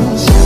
mãos.